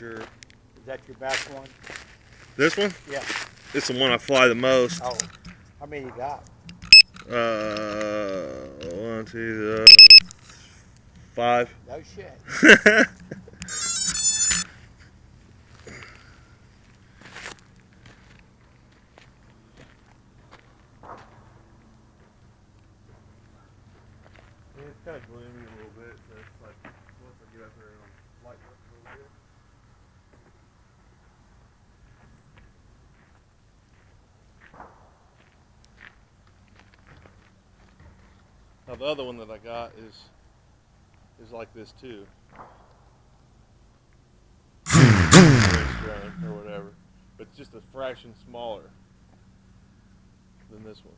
sure. Is that your best one? This one? Yeah. It's the one I fly the most. Oh, how many you got? Uh, one, two, uh, five. No shit. It's kind of gloomy a little bit, so it's like once I get up there and light up a little bit. Now the other one that I got is is like this too. Or whatever, but just a fraction smaller than this one.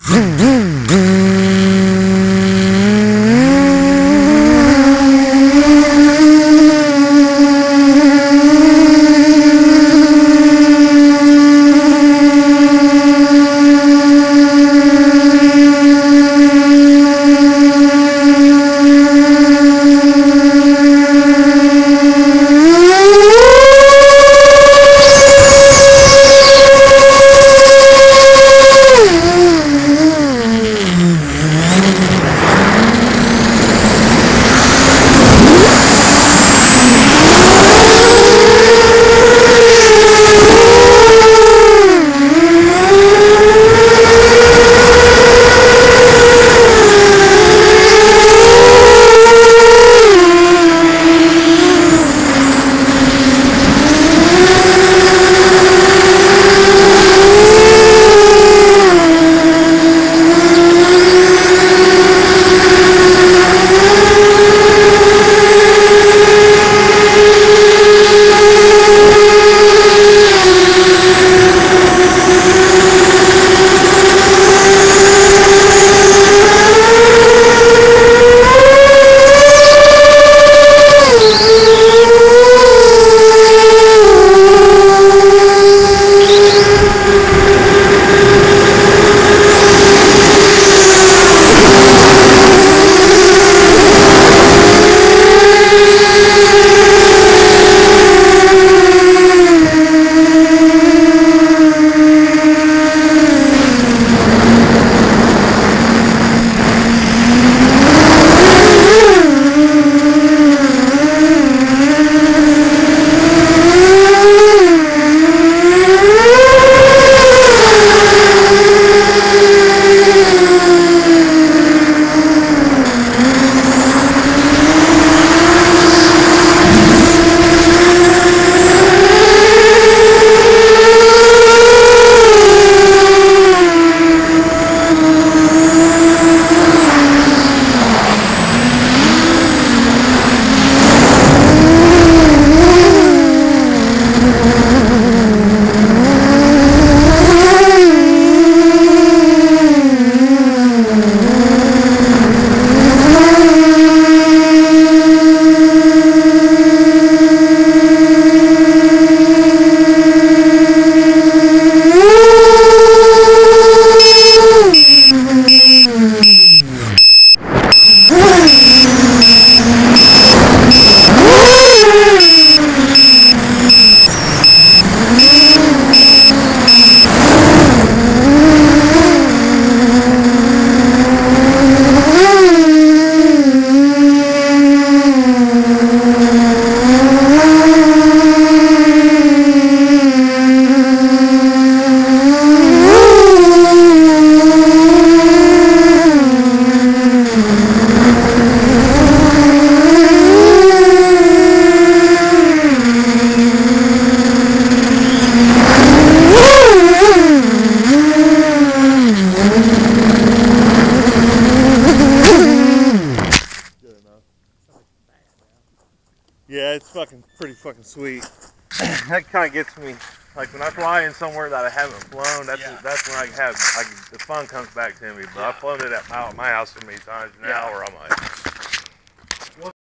Yeah, it's fucking pretty fucking sweet. that kind of gets me. Like when I fly in somewhere that I haven't flown, that's Yeah. that's when I have like the fun comes back to me. But I've flown it at my, my house so many times now, Yeah. where I'm like,